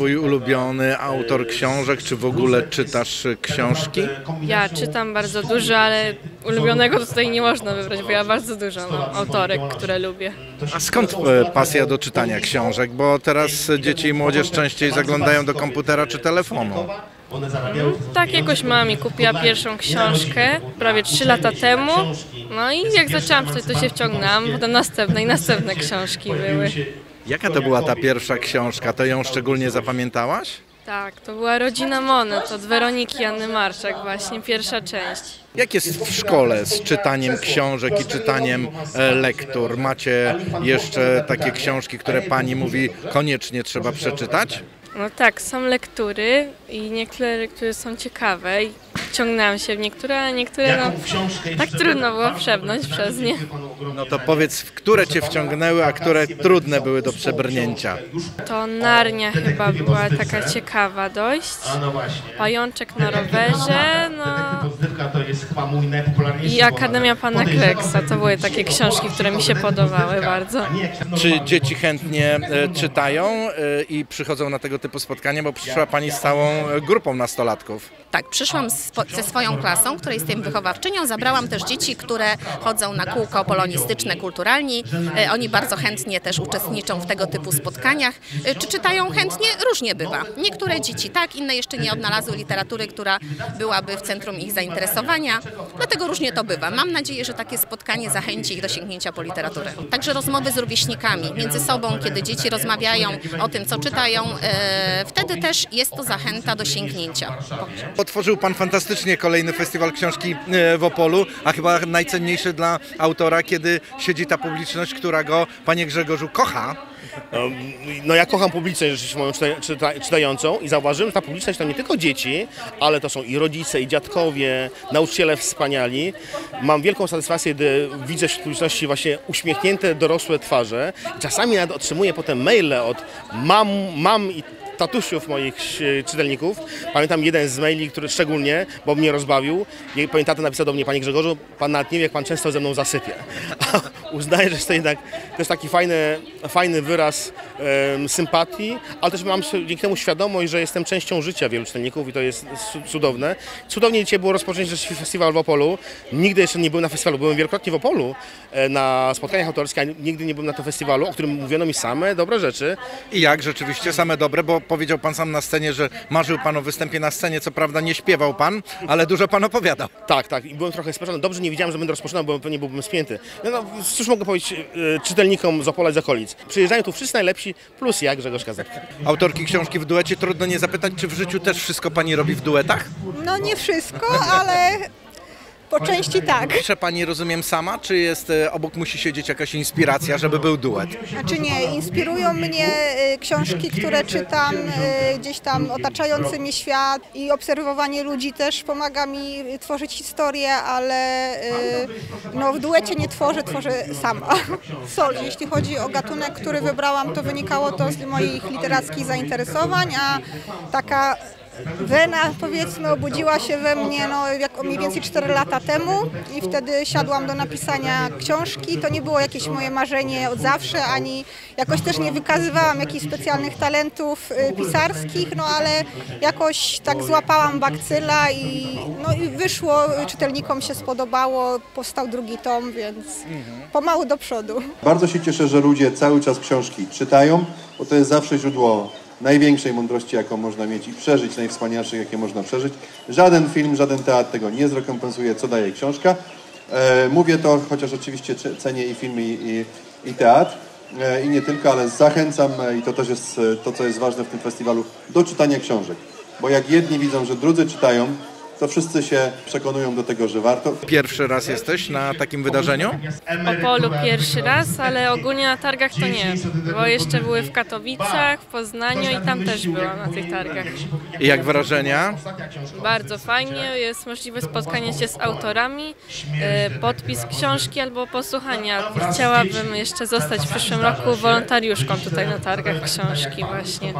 twój ulubiony autor książek, czy w ogóle czytasz książki? Ja czytam bardzo dużo, ale ulubionego tutaj nie można wybrać, bo ja bardzo dużo mam autorek, które lubię. A skąd e, pasja do czytania książek? Bo teraz dzieci i młodzież częściej zaglądają do komputera czy telefonu. Tak jakoś mama mi kupiła pierwszą książkę prawie 3 lata temu. No i jak zaczęłam czytać, to się wciągnęłam. Potem następne i następne książki były. Jaka to była ta pierwsza książka? To ją szczególnie zapamiętałaś? Tak, to była Rodzina Monet od Weroniki Janny Marczak właśnie, pierwsza część. Jak jest w szkole z czytaniem książek i czytaniem e, lektur? Macie jeszcze takie książki, które pani mówi koniecznie trzeba przeczytać? No tak, są lektury i niektóre lektury są ciekawe i ciągnęłam się w niektóre, a niektóre no, tak trudno było przebnąć przez nie. No to powiedz, w które cię wciągnęły, a które trudne były do przebrnięcia? To Narnia chyba była taka ciekawa dość. Pajączek na rowerze, no i Akademia Pana Kleksa. To były takie książki, które mi się podobały bardzo. Czy dzieci chętnie e, czytają e, i przychodzą na tego typu spotkania, bo przyszła pani z całą e, grupą nastolatków? Tak, przyszłam ze swoją klasą, której jestem wychowawczynią. Zabrałam też dzieci, które chodzą na kółko polonistyczne, kulturalni. Oni bardzo chętnie też uczestniczą w tego typu spotkaniach. Czy czytają chętnie? Różnie bywa. Niektóre dzieci tak, inne jeszcze nie odnalazły literatury, która byłaby w centrum ich zainteresowania. Dlatego różnie to bywa. Mam nadzieję, że takie spotkanie zachęci ich do sięgnięcia po literaturę. Także rozmowy z rówieśnikami między sobą, kiedy dzieci rozmawiają o tym, co czytają, e, wtedy też jest to zachęta do sięgnięcia. Otworzył pan fantastycznie kolejny festiwal książki e, w Opolu, a chyba najcenniejszy dla autora, kiedy siedzi ta publiczność, która go, panie Grzegorzu, kocha. No, No ja kocham publiczność moją czyta, czyta, czytającą i zauważyłem, że ta publiczność to nie tylko dzieci, ale to są i rodzice, i dziadkowie, nauczyciele wspaniali. Mam wielką satysfakcję, gdy widzę wśród publiczności właśnie uśmiechnięte dorosłe twarze. Czasami nawet otrzymuję potem maile od mam, mam i tatusiów moich e, czytelników. Pamiętam jeden z maili, który szczególnie, bo mnie rozbawił. Tata napisał do mnie, Panie Grzegorzu, Pan nawet nie wie, jak Pan często ze mną zasypie. Uznaję, że jest to jednak też taki fajny, fajny wyraz sympatii, ale też mam dzięki temu świadomość, że jestem częścią życia wielu czytelników i to jest cu- cudowne. Cudownie dzisiaj było rozpocząć też festiwal w Opolu. Nigdy jeszcze nie byłem na festiwalu, byłem wielokrotnie w Opolu e, na spotkaniach autorskich, a nigdy nie byłem na tym festiwalu, o którym mówiono mi same dobre rzeczy. I jak rzeczywiście same dobre, bo powiedział pan sam na scenie, że marzył pan o występie na scenie, co prawda nie śpiewał pan, ale dużo pan opowiadał. Tak, tak. I byłem trochę spieszony. Dobrze nie wiedziałem, że będę rozpoczynał, bo pewnie byłbym spięty. No, no cóż mogę powiedzieć e, czytelnikom z Opola i z okolic. Przyjeżdżają tu wszyscy najlepsi, plus ja, Grzegorz Kazak. Autorki książki w duecie, trudno nie zapytać, czy w życiu też wszystko pani robi w duetach? No nie wszystko, ale po części tak. Pisze pani, rozumiem, sama, czy jest e, obok musi siedzieć jakaś inspiracja, żeby był duet? Znaczy nie, inspirują mnie y, książki, które czytam, y, gdzieś tam otaczający mnie świat i obserwowanie ludzi też pomaga mi tworzyć historię, ale no, w duecie nie tworzę, tworzę sama. Sol, jeśli chodzi o gatunek, który wybrałam, to wynikało to z moich literackich zainteresowań, a taka Wena powiedzmy obudziła się we mnie no, jak mniej więcej 4 lata temu i wtedy siadłam do napisania książki. To nie było jakieś moje marzenie od zawsze, ani jakoś też nie wykazywałam jakichś specjalnych talentów y, pisarskich, no ale jakoś tak złapałam bakcyla i, no, i wyszło, czytelnikom się spodobało, powstał drugi tom, więc pomału do przodu. Bardzo się cieszę, że ludzie cały czas książki czytają, bo to jest zawsze źródło największej mądrości, jaką można mieć i przeżyć, najwspanialszych, jakie można przeżyć. Żaden film, żaden teatr tego nie zrekompensuje, co daje książka. E, mówię to, chociaż oczywiście cenię i film, i, i, teatr. E, I nie tylko, ale zachęcam, e, i to też jest to, co jest ważne w tym festiwalu, do czytania książek. Bo jak jedni widzą, że drudzy czytają, to wszyscy się przekonują do tego, że warto. Pierwszy raz jesteś na takim wydarzeniu? Opolu pierwszy raz, ale ogólnie na targach to nie, bo jeszcze były w Katowicach, w Poznaniu i tam też byłam na tych targach. I jak wrażenia? Bardzo fajnie, jest możliwe spotkanie się z autorami, e, podpis książki albo posłuchania. Chciałabym jeszcze zostać w przyszłym roku wolontariuszką tutaj na targach książki właśnie.